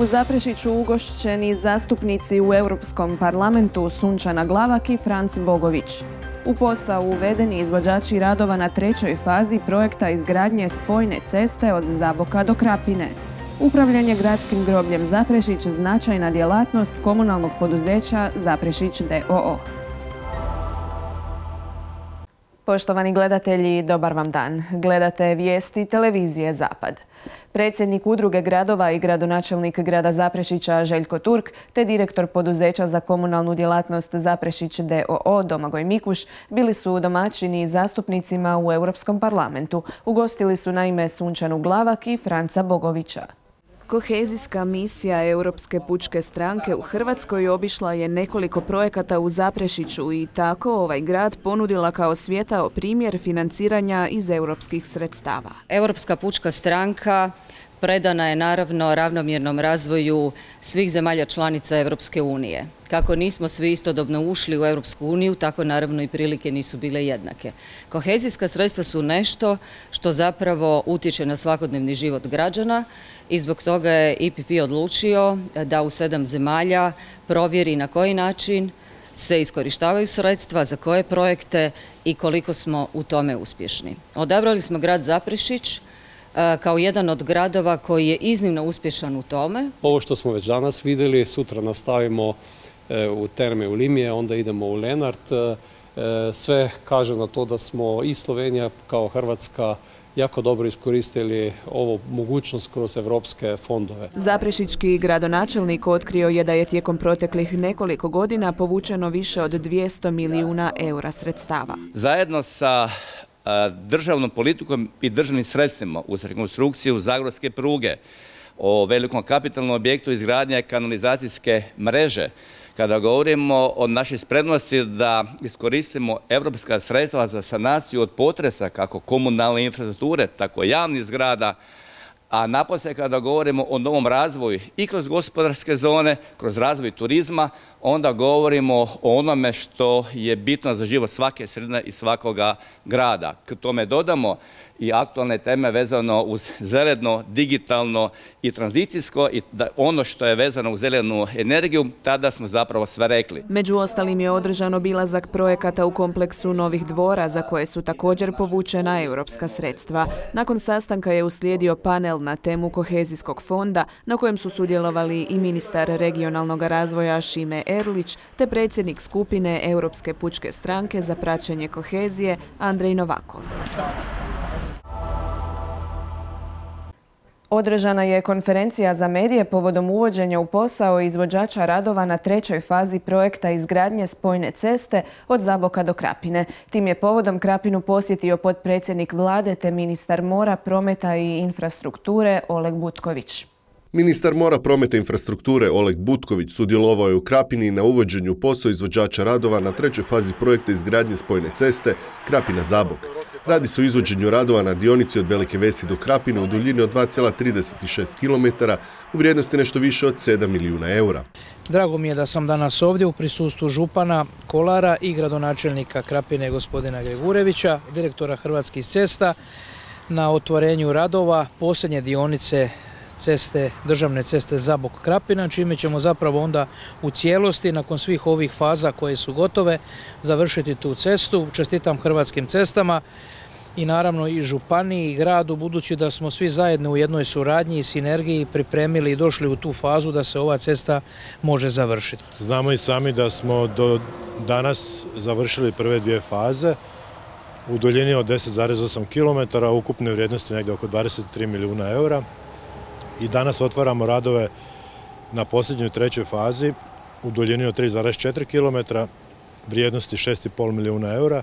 U Zaprešiću ugošćeni zastupnici u Europskom parlamentu Sunčana Glavak i Franc Bogović. U posao uvedeni izvođači radova na trećoj fazi projekta izgradnje spojne ceste od Zaboka do Krapine. Upravljanje gradskim grobljem Zaprešić značajna djelatnost komunalnog poduzeća Zaprešić DOO. Poštovani gledatelji, dobar vam dan. Gledate vijesti televizije Zapad. Predsjednik udruge gradova i gradonačelnik grada Zaprešića Željko Turk te direktor poduzeća za komunalnu djelatnost Zaprešić DOO Domagoj Mikuš bili su domaćini zastupnicima u Europskom parlamentu. Ugostili su naime Sunčanu Glavak i Franca Bogovića. Kohezijska misija Europske pučke stranke u Hrvatskoj obišla je nekoliko projekata u Zaprešiću i tako ovaj grad ponudila kao svijetao primjer financiranja iz europskih sredstava. Europska pučka stranka predana je naravno ravnomjernom razvoju svih zemalja članica Europske unije. Kako nismo svi istodobno ušli u Europsku uniju, tako naravno i prilike nisu bile jednake. Kohezijska sredstva su nešto što zapravo utječe na svakodnevni život građana i zbog toga je IPP odlučio da u sedam zemalja provjeri na koji način se iskorištavaju sredstva, za koje projekte i koliko smo u tome uspješni. Odabrali smo grad Zaprešić, kao jedan od gradova koji je iznimno uspješan u tome. Ovo što smo već danas vidjeli, sutra nastavimo e, u Terme u Limije, onda idemo u Lenart. E, sve kaže na to da smo i Slovenija kao Hrvatska jako dobro iskoristili ovu mogućnost kroz evropske fondove. Zaprešički gradonačelnik otkrio je da je tijekom proteklih nekoliko godina povučeno više od 200 milijuna eura sredstava. Zajedno sa državnom politikom i državnim sredstvima uz rekonstrukciju Zagorske pruge, o velikom kapitalnom objektu izgradnje kanalizacijske mreže, kada govorimo o našoj spremnosti da iskoristimo evropska sredstva za sanaciju od potresa kako komunalne infrastrukture, tako javnih zgrada, a naposlije kada govorimo o novom razvoju i kroz gospodarske zone, kroz razvoj turizma, onda govorimo o onome što je bitno za život svake sredine i svakoga grada. K tome dodamo i aktualne teme vezano uz zeleno, digitalno i tranzicijsko i ono što je vezano uz zelenu energiju, tada smo zapravo sve rekli. Među ostalim je održan obilazak projekata u kompleksu Novih dvora za koje su također povučena europska sredstva. Nakon sastanka je uslijedio panel na temu kohezijskog fonda na kojem su sudjelovali i ministar regionalnog razvoja Šime Erlić te predsjednik skupine Europske pučke stranke za praćenje kohezije Andrej Novakov. Održana je konferencija za medije povodom uvođenja u posao izvođača radova na trećoj fazi projekta izgradnje spojne ceste od Zaboka do Krapine. Tim je povodom Krapinu posjetio potpredsjednik vlade te ministar mora, prometa i infrastrukture Oleg Butković. Ministar mora prometa infrastrukture Oleg Butković sudjelovao je u Krapini na uvođenju posao izvođača radova na trećoj fazi projekta izgradnje spojne ceste Krapina-Zabok. Radi se o izvođenju radova na dionici od Velike Vesi do Krapine u duljini od 2,36 km u vrijednosti nešto više od 7 milijuna eura. Drago mi je da sam danas ovdje u prisustvu župana Kolara i gradonačelnika Krapine gospodina Gregurevića, direktora Hrvatskih cesta na otvorenju radova posljednje dionice ceste, državne ceste Zabok Krapina, čime ćemo zapravo onda u cijelosti nakon svih ovih faza koje su gotove završiti tu cestu. Čestitam Hrvatskim cestama i naravno i županiji i gradu budući da smo svi zajedno u jednoj suradnji i sinergiji pripremili i došli u tu fazu da se ova cesta može završiti. Znamo i sami da smo do danas završili prve dvije faze u duljini od 10,8 km, ukupne vrijednosti negdje oko 23 milijuna eura i danas otvaramo radove na posljednjoj trećoj fazi u duljini od 3,4 km, vrijednosti 6,5 milijuna eura.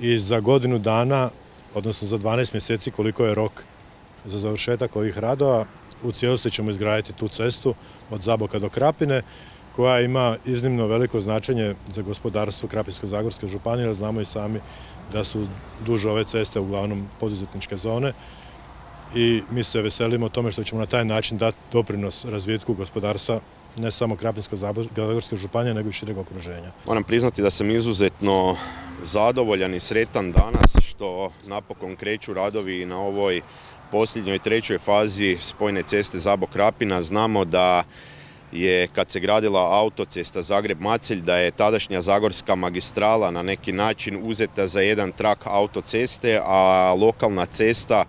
I za godinu dana, odnosno za 12 mjeseci koliko je rok za završetak ovih radova, u cijelosti ćemo izgraditi tu cestu od Zaboka do Krapine, koja ima iznimno veliko značenje za gospodarstvo Krapinsko-Zagorske županije, znamo i sami da su duže ove ceste uglavnom poduzetničke zone i mi se veselimo tome što ćemo na taj način dati doprinos razvijetku gospodarstva ne samo Krapinsko-Zagorske županije, nego i šireg okruženja. Moram priznati da sam izuzetno zadovoljan i sretan danas što napokon kreću radovi na ovoj posljednjoj trećoj fazi spojne ceste Zabok-Krapina. Znamo da je kad se gradila autocesta Zagreb-Macelj da je tadašnja Zagorska magistrala na neki način uzeta za jedan trak autoceste, a lokalna cesta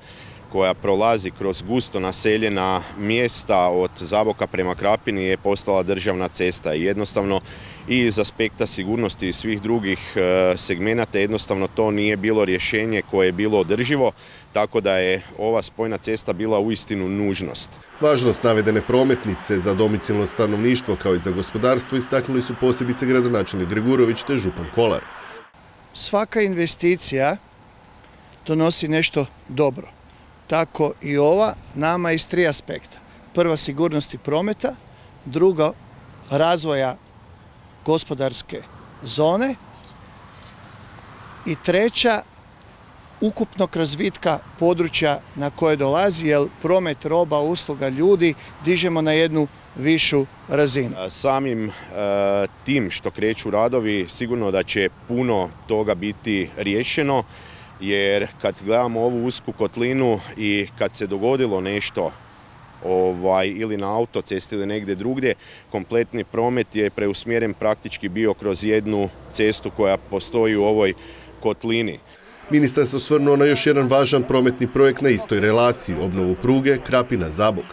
koja prolazi kroz gusto naseljena mjesta od Zaboka prema Krapini je postala državna cesta i jednostavno i iz aspekta sigurnosti i svih drugih e, segmenata jednostavno to nije bilo rješenje koje je bilo održivo, tako da je ova spojna cesta bila uistinu nužnost. Važnost navedene prometnice za domicilno stanovništvo kao i za gospodarstvo istaknuli su posebice gradonačelnik Gregurović te župan Kolar. Svaka investicija donosi nešto dobro. Tako i ova nama iz tri aspekta. Prva sigurnosti prometa, druga razvoja gospodarske zone i treća ukupnog razvitka područja na koje dolazi, jer promet roba, usluga ljudi dižemo na jednu višu razinu. Samim e, tim što kreću radovi sigurno da će puno toga biti riješeno jer kad gledamo ovu usku kotlinu i kad se dogodilo nešto ovaj, ili na autocesti ili negdje drugdje, kompletni promet je preusmjeren praktički bio kroz jednu cestu koja postoji u ovoj kotlini. Ministar se osvrnuo na još jedan važan prometni projekt na istoj relaciji, obnovu pruge Krapina-Zabok.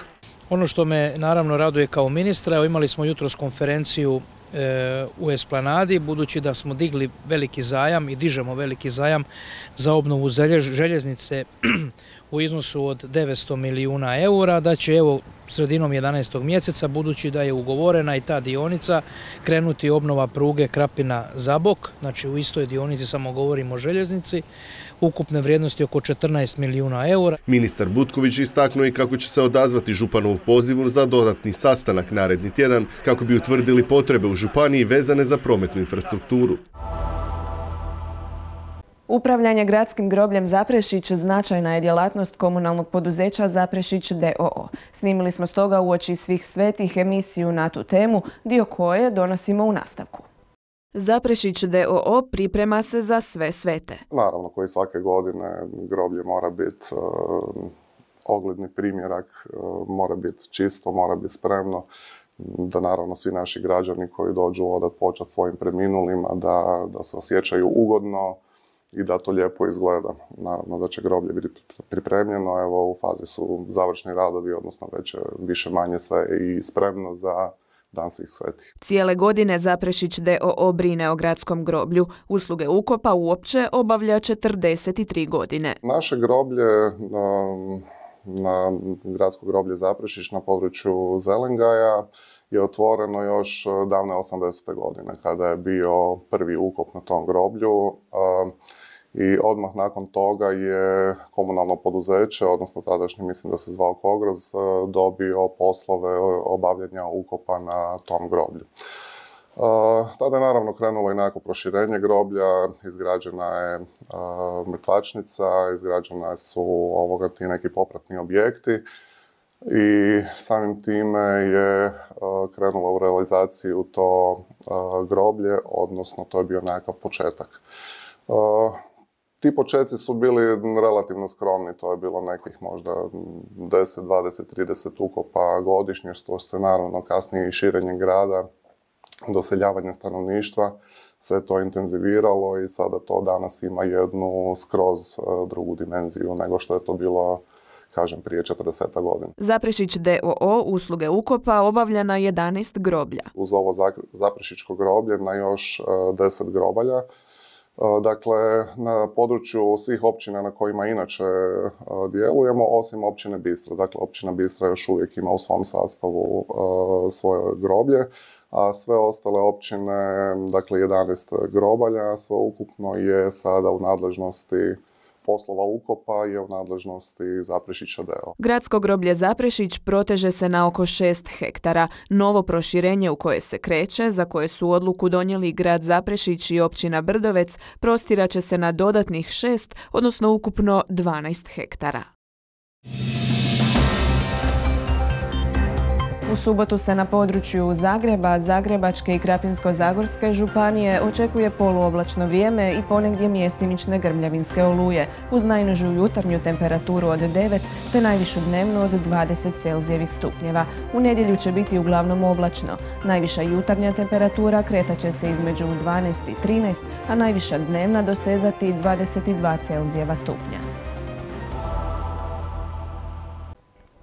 Ono što me naravno raduje kao ministra, imali smo jutros konferenciju u Esplanadi, budući da smo digli veliki zajam i dižemo veliki zajam za obnovu željeznice u iznosu od 900 milijuna eura, da će evo sredinom 11. mjeseca, budući da je ugovorena i ta dionica, krenuti obnova pruge Krapina-Zabok, znači u istoj dionici samo govorimo o željeznici, ukupne vrijednosti oko 14 milijuna eura. Ministar Butković istaknuo i kako će se odazvati županov pozivu za dodatni sastanak naredni tjedan kako bi utvrdili potrebe u županiji vezane za prometnu infrastrukturu. Upravljanje gradskim grobljem Zaprešić značajna je djelatnost komunalnog poduzeća Zaprešić DOO. Snimili smo stoga u oči svih svetih emisiju na tu temu, dio koje donosimo u nastavku. Zaprešić DOO priprema se za sve svete. Naravno, koji svake godine groblje mora biti uh, ogledni primjerak, uh, mora biti čisto, mora biti spremno da naravno svi naši građani koji dođu odat počet svojim preminulima, da, da se osjećaju ugodno, i da to lijepo izgleda. Naravno da će groblje biti pripremljeno, evo u fazi su završni radovi, odnosno već više manje sve i spremno za Dan svih svetih. Cijele godine Zaprešić DOO brine o gradskom groblju. Usluge ukopa uopće obavlja 43 godine. Naše groblje na, na gradsko groblje Zaprešić na području Zelengaja je otvoreno još davne 80. godine kada je bio prvi ukop na tom groblju i odmah nakon toga je komunalno poduzeće, odnosno tadašnji mislim da se zvao Kogroz, e, dobio poslove obavljanja ukopa na tom groblju. Tada je naravno krenulo i nekako proširenje groblja, izgrađena je mrtvačnica, izgrađena su ovoga ti neki popratni objekti i samim time je krenulo u realizaciju to groblje, odnosno to je bio nekakav početak. Ti početci su bili relativno skromni, to je bilo nekih možda 10, 20, 30 ukopa godišnje, što se naravno kasnije i širenje grada, doseljavanje stanovništva, se to intenziviralo i sada to danas ima jednu skroz e, drugu dimenziju nego što je to bilo kažem, prije 40 godina. Zaprešić DOO usluge ukopa obavlja na 11 groblja. Uz ovo Zaprešićko groblje na još 10 e, grobalja E, dakle, na području svih općina na kojima inače e, djelujemo, osim općine Bistra. Dakle, općina Bistra još uvijek ima u svom sastavu svoje groblje, a sve ostale općine, dakle 11 grobalja, sve ukupno je sada u nadležnosti poslova ukopa je u nadležnosti Zaprešića deo. Gradsko groblje Zaprešić proteže se na oko 6 hektara. Novo proširenje u koje se kreće, za koje su odluku donijeli grad Zaprešić i općina Brdovec, prostiraće se na dodatnih 6, odnosno ukupno 12 hektara. U subotu se na području Zagreba, Zagrebačke i Krapinsko-Zagorske županije očekuje poluoblačno vrijeme i ponegdje mjestimične grmljavinske oluje, uz najnižu jutarnju temperaturu od 9 te najvišu dnevnu od 20 Celzijevih stupnjeva. U nedjelju će biti uglavnom oblačno. Najviša jutarnja temperatura kretat će se između 12 i 13, a najviša dnevna dosezati 22 Celzijeva stupnja.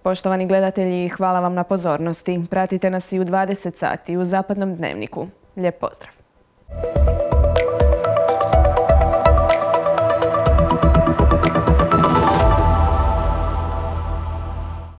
Poštovani gledatelji, hvala vam na pozornosti. Pratite nas i u 20 sati u Zapadnom dnevniku. Lijep pozdrav!